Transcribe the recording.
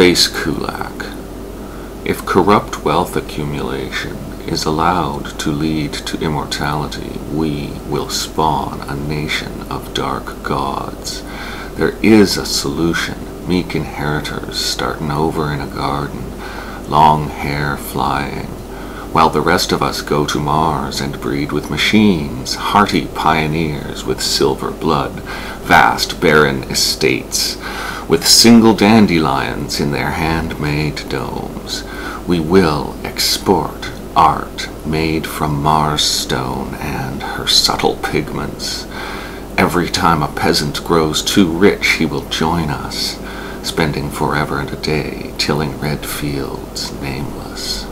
Space Kulak. If corrupt wealth accumulation is allowed to lead to immortality, we will spawn a nation of dark gods. There is a solution. Meek inheritors starting over in a garden, long hair flying, while the rest of us go to Mars and breed with machines, hearty pioneers with silver blood, vast barren estates, with single dandelions in their handmade domes. We will export art made from Mars stone and her subtle pigments. Every time a peasant grows too rich, he will join us, spending forever and a day tilling red fields nameless.